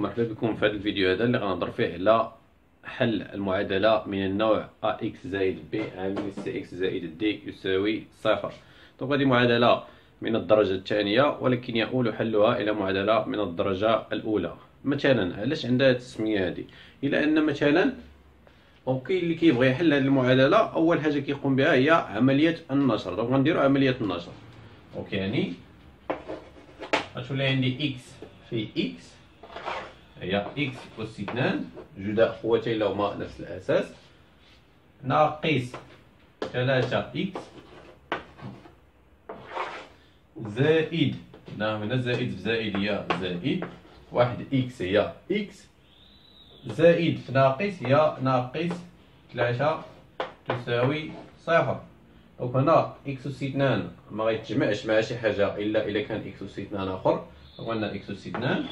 مرحبا بكم في هذا الفيديو هذا اللي غنهضر فيه على حل المعادلة من النوع ax زائد b عامل cx زائد d يساوي صفر. donc هذه معادلة من الدرجة الثانية ولكن يؤول حلها إلى معادلة من الدرجة الأولى. مثلا علاش عندها التسمية هذه؟ إلى أن مثلا OK اللي كيبغي يحل هذه المعادلة أول حاجة كيقوم بها هي عملية النشر. donc غنديرو عملية النشر. donc يعني غتولي عندي x في x هي إكس أس اثنان جداء قوتين لهما نفس الأساس. ناقص ثلاثة إكس زائد نعم هنا زائد في زائد هي زائد. واحد إكس هي إكس زائد في ناقص هي ناقص ثلاثة تساوي صفر. donc هنا إكس أس اثنان. ما غيتجمعش مع شي حاجة إلا إلا كان إكس أس اثنان آخر. قلنا إكس أس اثنان.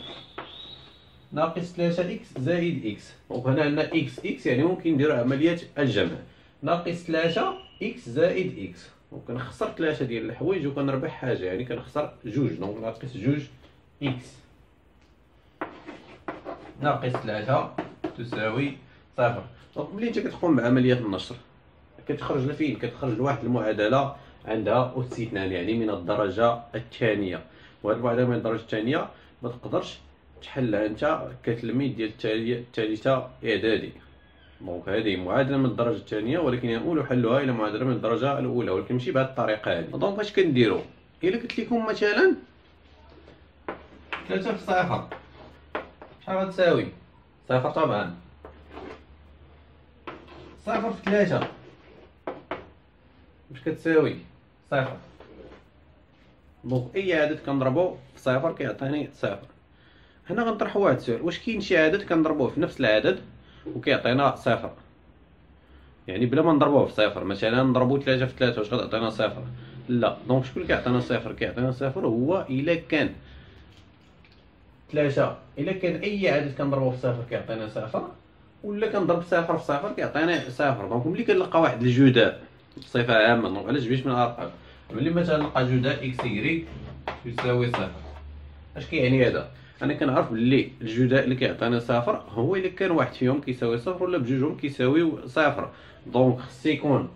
ناقص 3 إكس زائد إكس. donc هنا عندنا إكس إكس يعني ممكن نديرو عملية الجمع. ناقص 3 إكس زائد إكس. donc كنخسر 3 ديال الحوايج وكنربح حاجة. يعني كنخسر جوج. donc ناقص جوج إكس. ناقص 3 تساوي صفر. donc ملي أنت كتقوم بعملية النشر كتخرج لفين كتخرج لواحد المعادلة عندها أس اثنان يعني من الدرجة الثانية. وهاد المعادلة من الدرجة الثانية ما تقدرش تحلها انت كتلميذ ديال الثالثه إعدادي. donc هذه معادلة من الدرجة الثانية ولكن يؤول حلها إلى معادلة من الدرجة الأولى ولكن ماشي بهذه الطريقة هذه. donc اش كنديروا إلا قلت لكم مثلا 3 في صفر. شحال غتساوي صفر طبعا. صفر في 3 واش كتساوي؟ صفر. دونك أي عدد كنضربو في صفر كيعطيني صفر. هنا غنطرحوا واحد السؤال. واش كاين شي عدد كنضربوه في نفس العدد وكيعطينا صفر؟ يعني بلا ما نضربوه في صفر مثلا نضربو 3 في 3 واش غتعطينا صفر؟ لا. donc شكون اللي كيعطينا صفر؟ كيعطينا صفر هو إلا كان 3 إلا كان أي عدد كنضربوه في صفر كيعطينا صفر ولا كنضرب صفر في صفر كيعطينا صفر. donc ملي كنلقى واحد الجداء بصفة عامة donc علاش جبت من الأرقام؟ ملي مثلا نلقى جداء إكس يساوي صفر. اش كيعني هذا؟ أنا كنعرف بلي الجداء اللي كيعطيني صفر هو إلا كان واحد فيهم كيساوي صفر ولا بجوجهم كيساويو صفر. donc خص يكون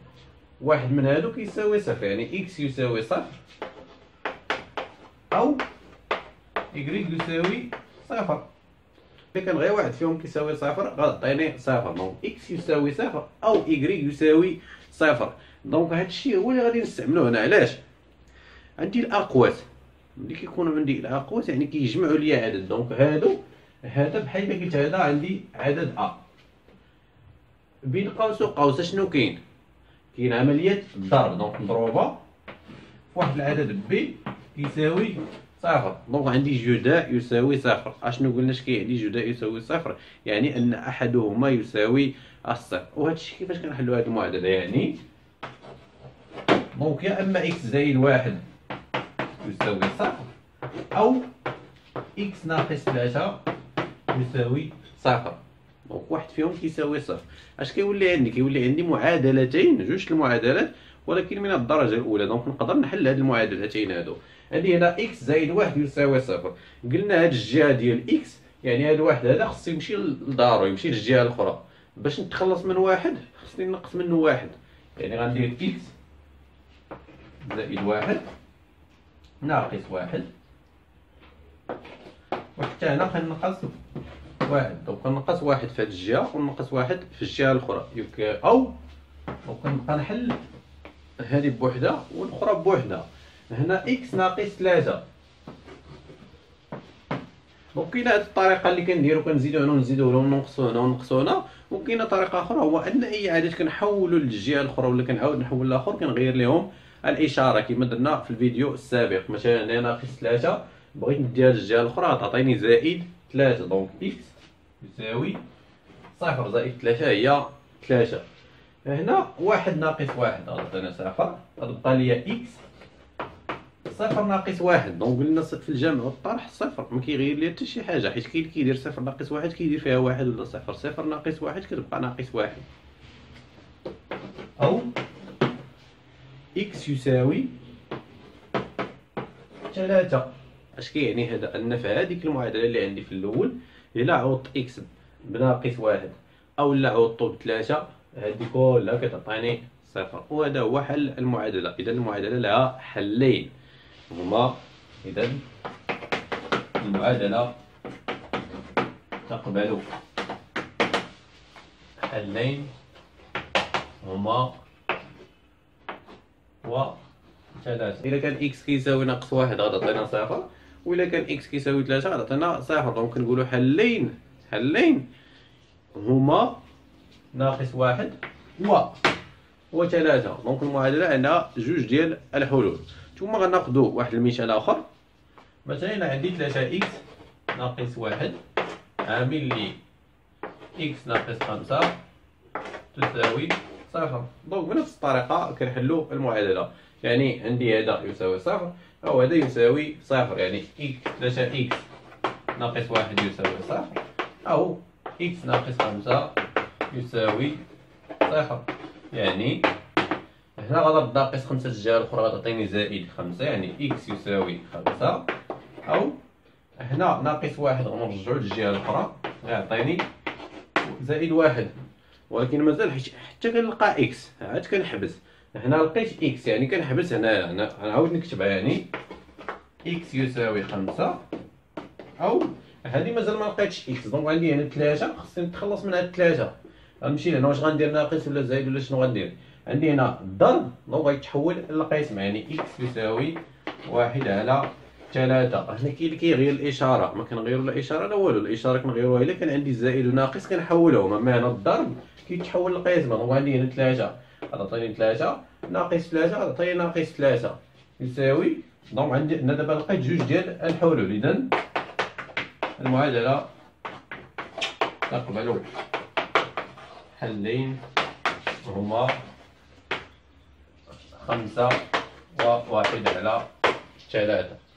واحد من هادو كيساوي صفر. يعني إكس يساوي صفر أو i grec يساوي صفر. إلا كان غير واحد فيهم كيساوي صفر غتعطيني صفر. donc إكس يساوي صفر أو i grec يساوي صفر. donc هادشي هو اللي غادي نستعملوه هنا. علاش؟ عندي الاقواس ملي كيكون عندي الاقواس يعني كيجمعوا لي عدد. donc هادو هذا بحال ما قلت هذا عندي عدد ا بين قوس وقوس شنو كاين؟ كاين عمليه الضرب donc مضروبه فواحد العدد بي كيساوي صفر. donc عندي جداء يساوي صفر. أشنو قلنا؟ اش كيعني جداء يساوي صفر. يعني أن أحدهما يساوي الصفر. وهذا الشيء كيفاش كنحلوا هذه المعادله يعني donc يا إما إكس زائد واحد يساوي صفر أو إكس ناقص ثلاثة يساوي صفر donc واحد فيهم كيساوي صفر. اش كيولي عندي؟ كيولي عندي معادلتين جوج المعادلات ولكن من الدرجة الأولى. donc نقدر نحل هاد المعادلتين هادو. هادي هنا إكس زائد واحد يساوي صفر. قلنا هاد الجهة ديال إكس يعني هاد واحد هذا خص يمشي لدارو يمشي للجهة الأخرى. باش نتخلص من واحد خصني نقص منه واحد. يعني غندير إكس زائد واحد. ناقص واحد. وحتى هنا كنقص واحد. donc كنقص واحد في هاد الجهة ونقص واحد في الجهة الأخرى. أو وكنبقى نحل هادي بوحدة والأخرى بوحدة هنا إكس ناقص ثلاثة. donc كاينة هاد الطريقة اللي كنديرو كنزيدو هنا ونزيدو هنا ونقصو هنا ونقصو هنا. وكاينة طريقة أخرى هو أن أي عدد كنحولو للجهة الأخرى ولا كنعاود نحول لآخر كنغير ليهم الإشارة كما درنا في الفيديو السابق. مثلا هنا ناقص 3 بغيت نديها للجهه الأخرى. تعطيني زائد 3 donc إكس يساوي صفر. زائد 3 هي 3 هنا واحد ناقص واحد. غتعطينا صفر غتبقى ليا إكس صفر ناقص واحد. donc قلنا في الجمع والطرح صفر. ما كيغير ليا حتى شي حاجة. حيت كاين كيدير صفر ناقص واحد كيدير فيها واحد ولا صفر. صفر ناقص واحد كتبقى ناقص واحد. أو إكس يساوي ثلاثة أش كيعني هذا أن في هذيك المعادلة اللي عندي في الأول إلا عوضت إكس بناقص واحد أو لا عوضتو بثلاثة هادي كلها كتعطيني صفر. وهذا هو حل المعادلة. إذا المعادلة لها حلين. هما إذا المعادلة تقبل حلين. هما و ثلاثة إذا كان إكس كيساوي ناقص واحد غتعطينا صفر. وإلا كان إكس كيساوي ثلاثة غتعطينا صفر. donc نقولو حلين. حلين. هما ناقص واحد. و وثلاثة donc المعادلة عندها جوج ديال الحلول. ثم غناخدو واحد المثال آخر. مثلا عندي ثلاثة إكس ناقص واحد. عامل لي إكس ناقص خمسة. تساوي صفر donc بنفس الطريقة كنحلو المعادلة. يعني عندي هذا يساوي صفر أو هذا يساوي صفر. يعني إكس ثلاثة إكس ناقص واحد يساوي صفر أو إكس ناقص خمسة يساوي صفر. يعني هنا غنضرب ناقص خمسة الجهة الأخرى غتعطيني زائد خمسة يعني إكس يساوي خمسة أو هنا ناقص واحد غنرجعو للجهة الأخرى غيعطيني زائد واحد. ولكن مازال حتى كنلقى إكس عاد كنحبس. هنا لقيت إكس يعني كنحبس هنايا هنا غنعاود نكتبها يعني إكس يساوي خمسة أو هادي مازال ما لقيتش إكس donc عندي هنا ثلاثة خصني نتخلص من هاد الثلاثة غنمشي لهنا واش غندير ناقص ولا زايد ولا شنو غندير؟ عندي هنا الضرب donc غيتحول للقسم يعني إكس يساوي واحد على ثلاثة. هنا كاين اللي كيغير الإشارة. ما كنغيرو لا إشارة لا والو الإشارة كنغيروها إلا كان عندي زائد وناقص كنحولهم. أما هنا الضرب كيتحول للقسمة donc عندي هنا ثلاثة غتعطيني ثلاثة ناقص ثلاثة غتعطيني ناقص ثلاثة. يساوي donc عندي هنا دابا لقيت جوج ديال الحلول. إذا المعادلة تقبل حلين هما خمسة وواحد على ثلاثة.